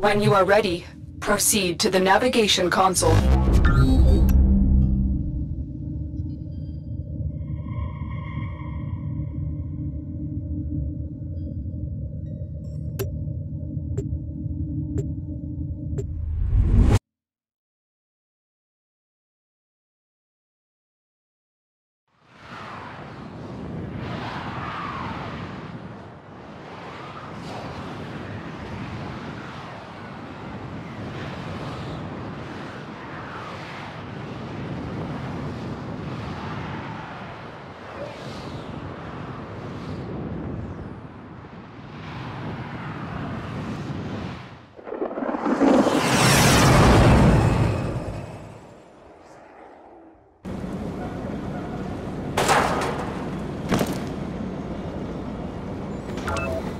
When you are ready, proceed to the navigation console.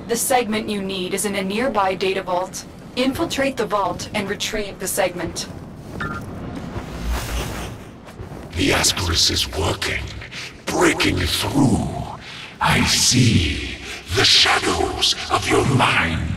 The segment you need is in a nearby data vault. Infiltrate the vault and retrieve the segment. The Ascaris is working, breaking through. I see the shadows of your mind.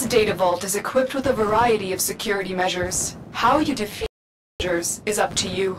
This data vault is equipped with a variety of security measures. How you defeat measures is up to you.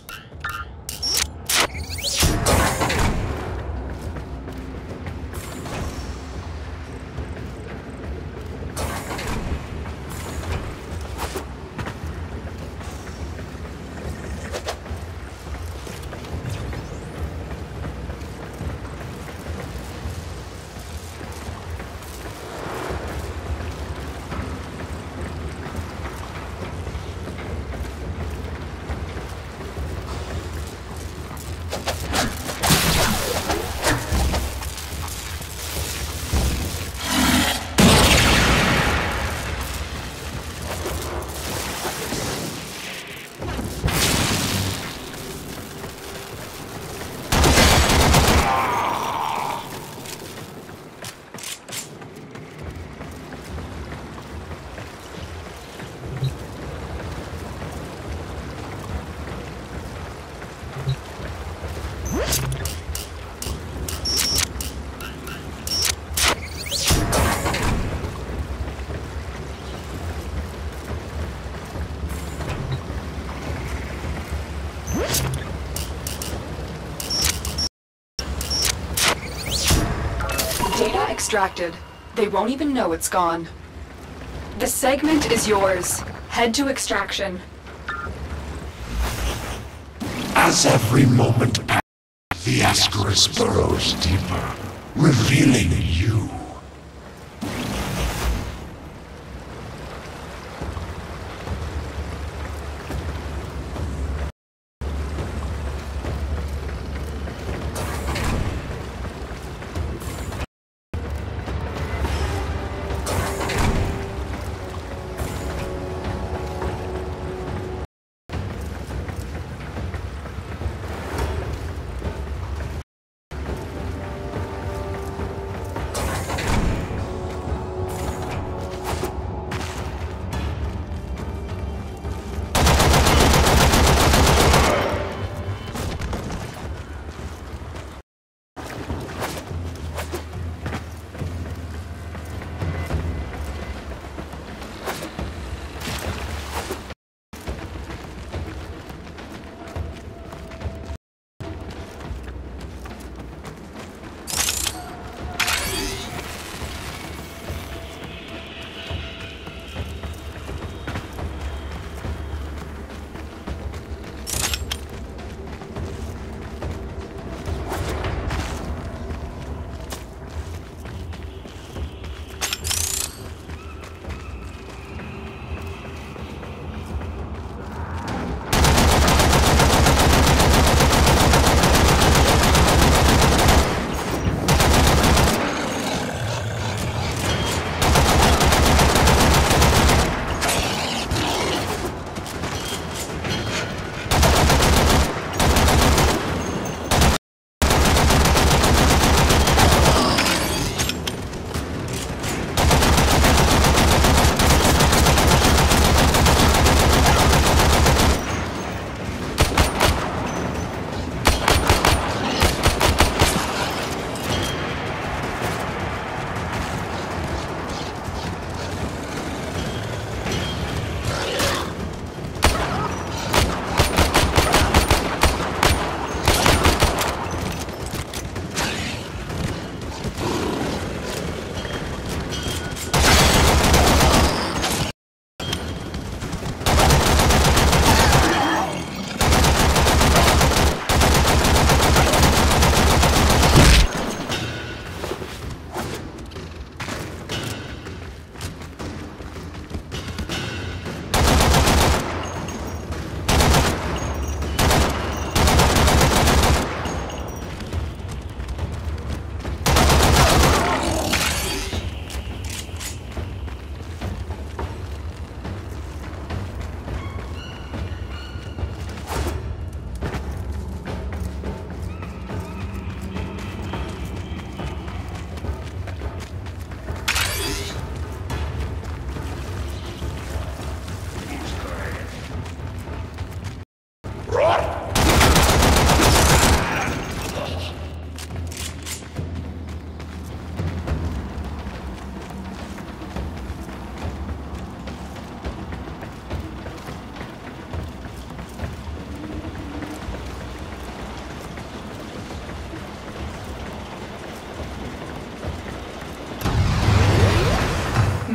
They won't even know it's gone. The segment is yours. Head to extraction. As every moment passes, the Ascaris burrows deeper, revealing you.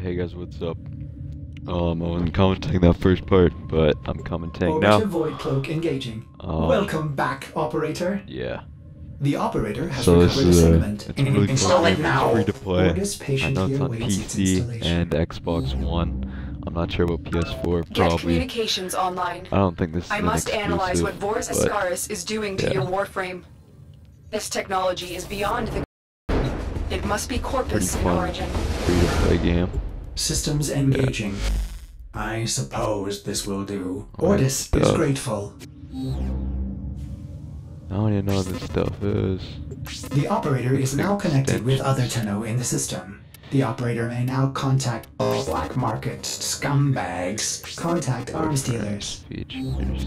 Hey guys, what's up? Um, I wasn't commenting that first part, but I'm commenting Orator now. Void Cloak engaging. Um, Welcome back, operator. Yeah. The operator has So recovered a is uh, segment. it's really Install it now. It's free to play. Orgus I know it's on PC and Xbox One. I'm not sure about PS4. Get Probably. communications online. I don't think this is I an must analyze what exclusive, Vor's Ascaris is doing to yeah. your warframe. This technology is beyond the... It must be Corpus in origin. free to play game. Systems engaging. I suppose this will do. Oh Alright, Ordis is grateful. I don't even know what this stuff is. The operator is now connected with other Tenno in the system. The operator may now contact black market scumbags. Contact arms dealers. Features.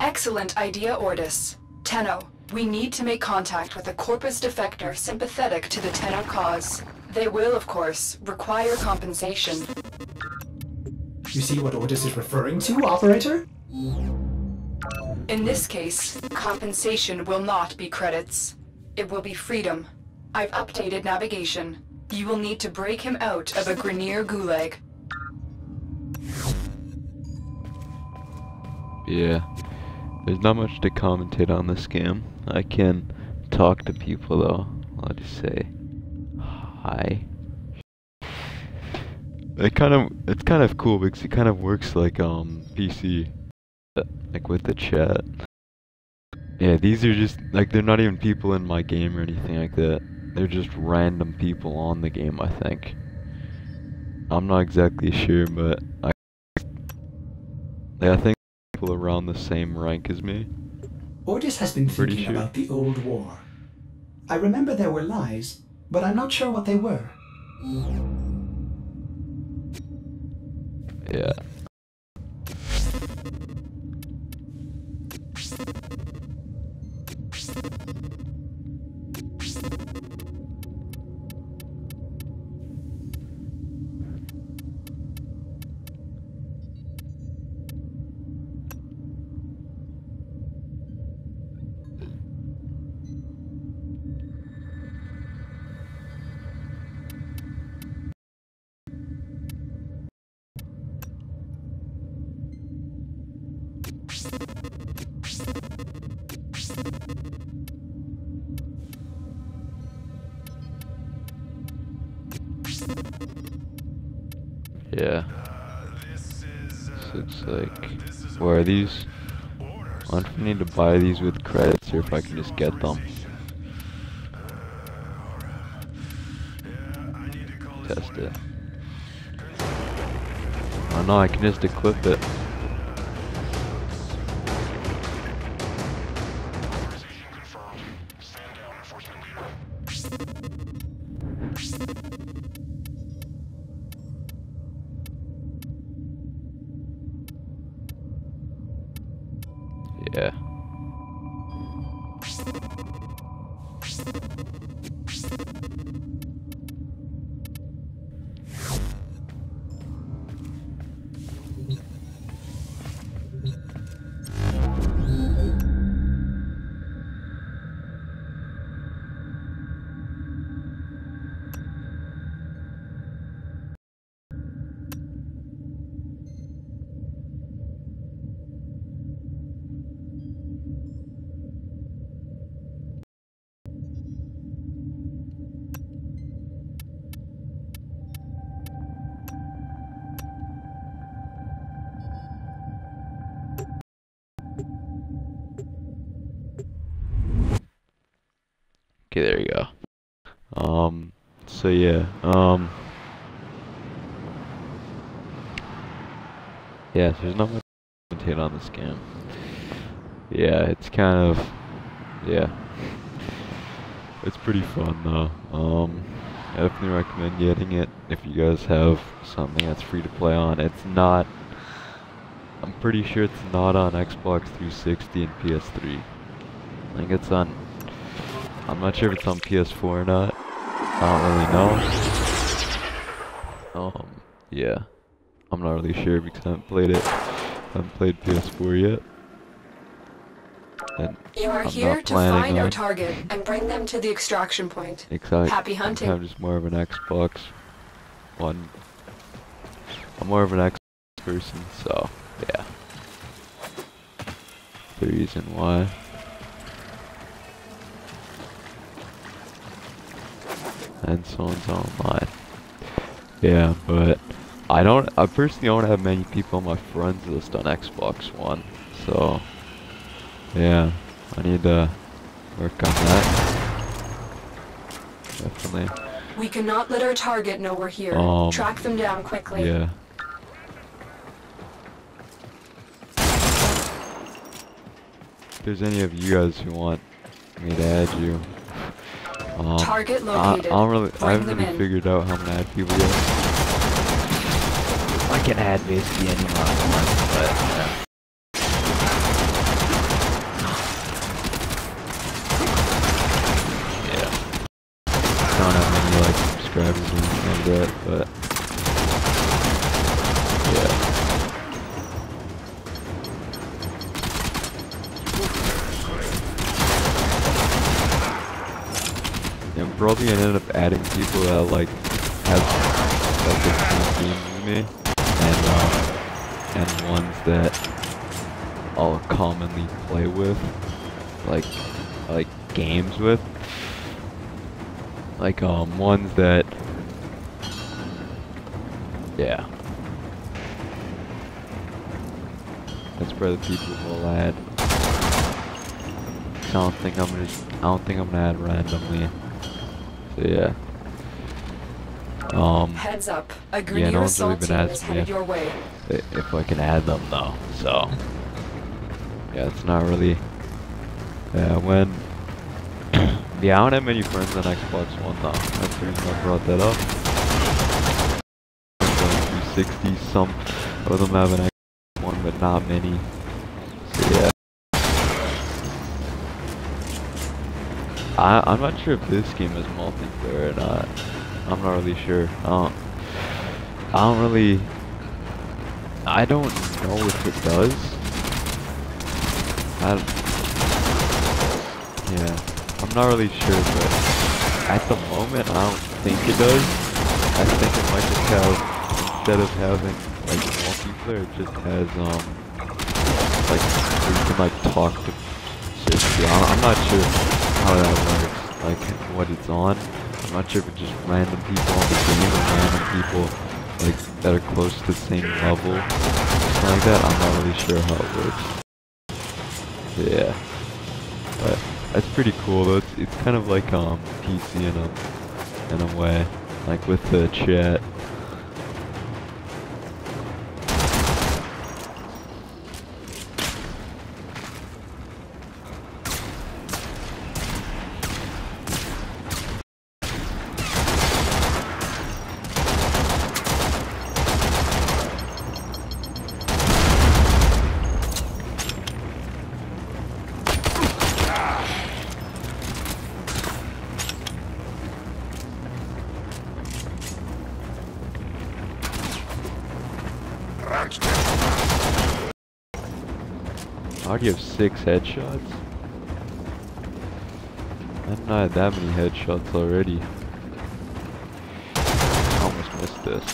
Excellent idea, Ordis. Tenno, we need to make contact with a Corpus defector sympathetic to the Tenno cause. They will, of course, require compensation. You see what Ordis is referring to, operator? In this case, compensation will not be credits. It will be freedom. I've updated navigation. You will need to break him out of a Grineer Gulag. Yeah. There's not much to commentate on this game. I can talk to people though. I'll just say hi. It kind of it's kind of cool because it kind of works like um PC, like with the chat. Yeah, these are just like they're not even people in my game or anything like that. They're just random people on the game. I think. I'm not exactly sure, but I yeah, I think people around the same rank as me. Ordis has been Pretty thinking sure. about the old war. I remember there were lies, but I'm not sure what they were. Yeah. These? I if I need to buy these with credits or if I can just get them. Test it. Oh no, I can just equip it. Okay, there you go. Um, so yeah, um, yeah, there's not much to commentate on this game. Yeah, it's kind of, yeah, it's pretty fun though. Um, I definitely recommend getting it if you guys have something that's free to play on. It's not, I'm pretty sure it's not on Xbox 360 and PS3. I think it's on I'm not sure if it's on PS4 or not. I don't really know. Um, yeah. I'm not really sure because I haven't played it. I haven't played PS4 yet. And You are I'm here to find our on- target and bring them to the extraction point. excited. Happy hunting. I'm just more of an Xbox One. I'm more of an Xbox person, so yeah. The reason why. And someone's online. Yeah, but I don't. I personally don't have many people on my friends list on Xbox One, so yeah, I need to work on that. Definitely. We cannot let our target know we're here. Um, Track them down quickly. Yeah. If there's any of you guys who want me to add you, um, Target I, I don't really, I haven't them really in. figured out how to add people yet. I can add basically anyone I want, but yeah. Yeah. I don't have many like subscribers or anything like that, but yeah. Yeah, I'm end up adding people that like have like the same games as me, and um, and ones that I'll commonly play with, like like games with, like um ones that yeah. That's probably the people we'll add. I don't think I'm gonna. I don't think I'm gonna add randomly. So yeah. Um, Heads up. A Yeah, no one's really been asking me. your way. if I can add them though. So yeah, it's not really. Yeah, when. yeah, I don't have many friends on Xbox One though. That's the reason I brought that up. Like 360, some of them have an Xbox One, but not many. So yeah. I, I'm not sure if this game is multiplayer or not. I'm not really sure. I don't, I don't really. I don't know if it does. I, yeah, I'm not really sure, but at the moment, I don't think it does. I think it might just have, instead of having like multiplayer, it just has um, like you can like talk to I'm not sure how that works, like what it's on. I'm not sure if it's just random people on the game or random people like that are close to the same level, something like that. I'm not really sure how it works. Yeah, but that's pretty cool though. It's it's kind of like um PC in a in a way, like with the chat. I already have six headshots. I've not had that many headshots already. I Almost missed this.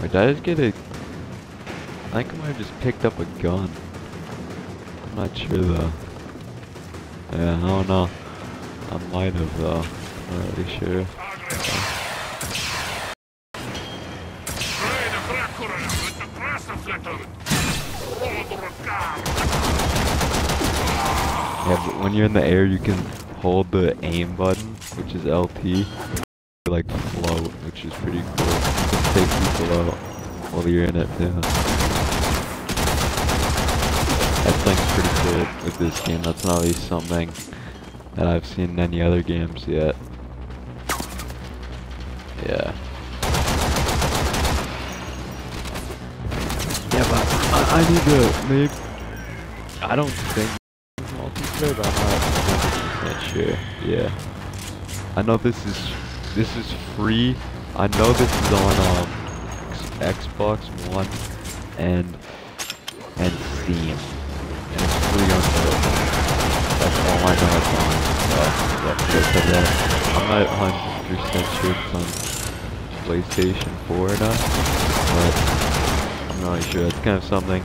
Wait, did I just get a... I think I might have just picked up a gun. I'm not sure though. Yeah, I don't know. I might have though. I'm Not really sure. Yeah, but when you're in the air, you can hold the aim button, which is LT, like float, which is pretty cool. You can take people out while you're in it too. That's like pretty cool with this game. That's not really something that I've seen in any other games yet. Yeah. Yeah, but I, I need to maybe. I don't think multiplayer, not 100% sure. Yeah. I know this is this is free. I know this is on um Xbox One and and Steam, it's free on both. That's all I know it's on. So, yeah, just said that. I'm not 100% sure it's on PlayStation 4 now, but I'm not really sure. It's kind of something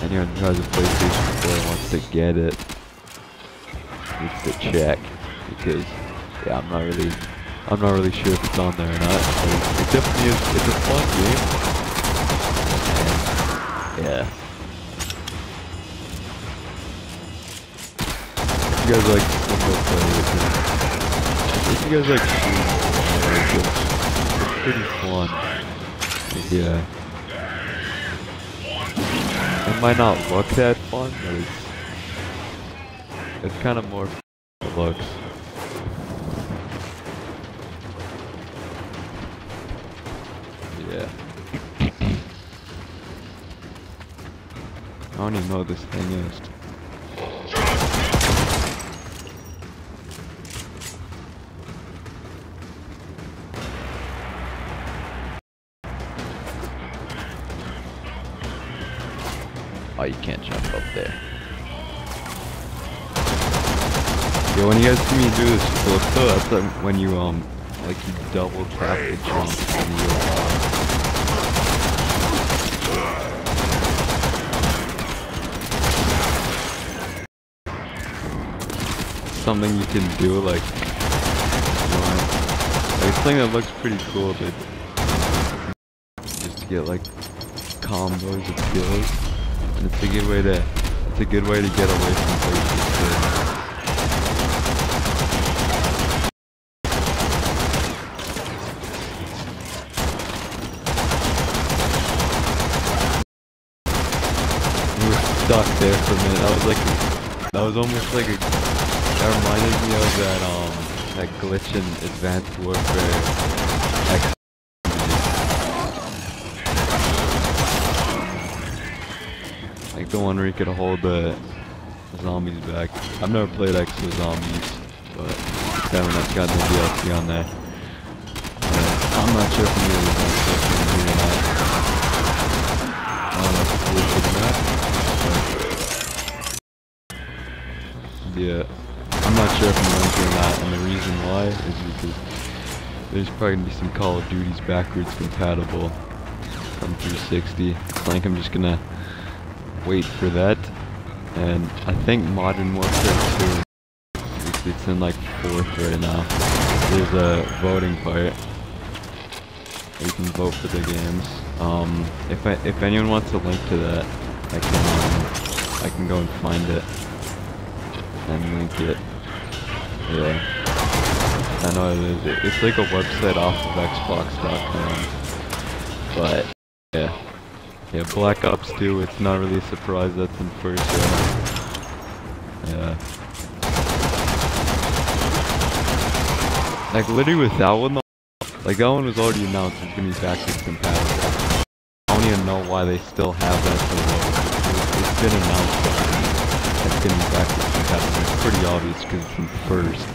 anyone who has a PlayStation 4 wants to get it needs to check because yeah, I'm not really I'm not really sure if it's on there or not. It definitely is. It's a fun game. And, yeah. Guys like if you guys like it's pretty fun. Yeah. It might not look that fun, but it's it's kind of more it looks. Yeah. I don't even know what this thing is. Guys see me do this though, that's like when you, um, like you double tap the jump and you, uh, something you can do like, like something that looks pretty cool, but just to get like combos of kills, and it's a good way to, it's a good way to get away from places too. We were stuck there for a minute. That was like, that was almost like a, that reminded me of that, um, that glitch in Advanced Warfare X. Like the one where you could hold the zombies back. I've never played X with zombies, but that one that's got no DLC on. But I'm not sure if I'm going to play here or not. I don't know if it's really good or not. but- I'm not sure if I'm going to or not, and the reason why is because there's probably going to be some Call of Duties backwards compatible on 360. I think I'm just gonna wait for that. And I think Modern Warfare 2, it's, it's in like fourth right now. There's a voting part. You can vote for the games. Um, if I, if anyone wants a link to that, I can um, I can go and find it and link it. Yeah. I know it is. It- It's like a website off of Xbox.com. But yeah. Yeah, Black Ops 2, it's not really a surprise that's in first round. Yeah. Like literally with that one, like that one was already announced it's gonna be backwards compatible. I don't even know why they still have that so. It's been announced that it's gonna be backwards It's pretty obvious because it's in first.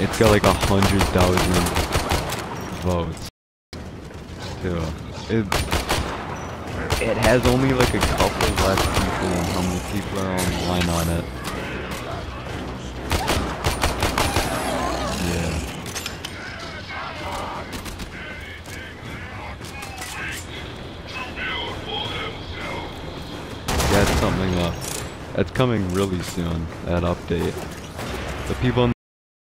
It's got like a hundred thousand votes. Too. It, it has only like a couple less people and how many people are online on it. Yeah. That's something uh, that's coming really soon, that update. The people in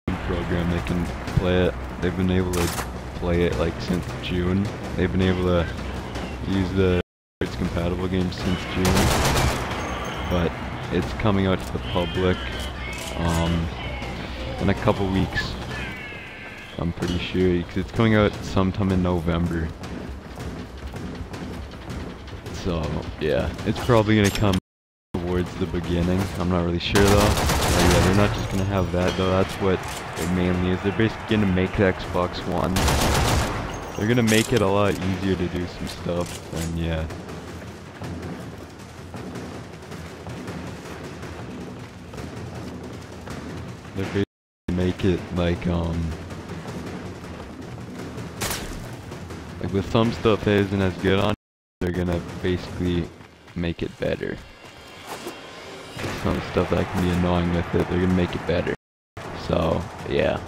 the program, they can play it, they've been able to play it like since June. They've been able to use the it's compatible game since June, but it's coming out to the public um, in a couple weeks. I'm pretty sure because it's coming out sometime in November. So yeah, it's probably gonna come the beginning. I'm not really sure though. Yeah, they're not just gonna have that though. That's what it mainly is. They're basically gonna make the Xbox One. They're gonna make it a lot easier to do some stuff, and yeah. They're basically make it like um like with some stuff that isn't as good on, they're gonna basically make it better some stuff that can be annoying with it, they're gonna make it better. So, yeah.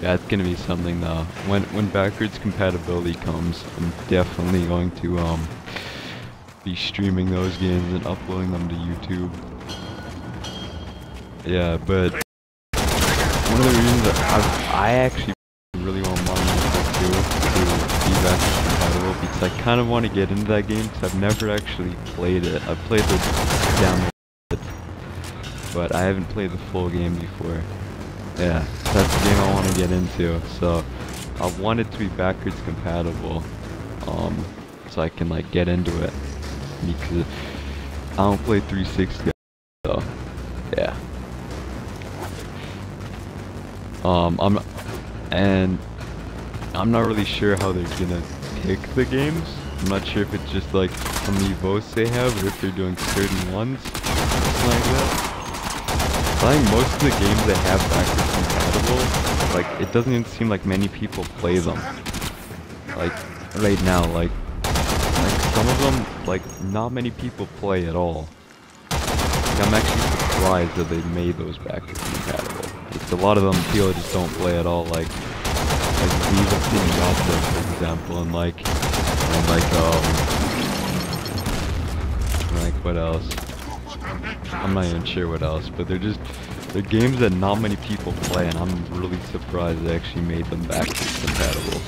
That's gonna be something though. When when backwards compatibility comes, I'm definitely going to um be streaming those games and uploading them to YouTube. Yeah, but one of the reasons I I actually really want 2 to be backwards compatible because I kind of want to get into that game because I've never actually played it. I've played the download, but I haven't played the full game before. Yeah, that's the game I want to get into. So I want it to be backwards compatible, um, so I can like get into it because I don't play 360. So yeah. Um, I'm and I'm not really sure how they're gonna pick the games. I'm not sure if it's just like how many votes they have or if they're doing certain ones, something like that. I think most of the games they have backwards compatible, like it doesn't even seem like many people play them. Like right now, like like some of them, like not many people play at all. Like, I'm actually surprised that they made those backwards compatible. It's a lot of them people just don't play at all. Like like Viva Pinata, for example, and like and like um like what else? I'm not even sure what else, but they're just they're games that not many people play, and I'm really surprised they actually made them backwards compatible.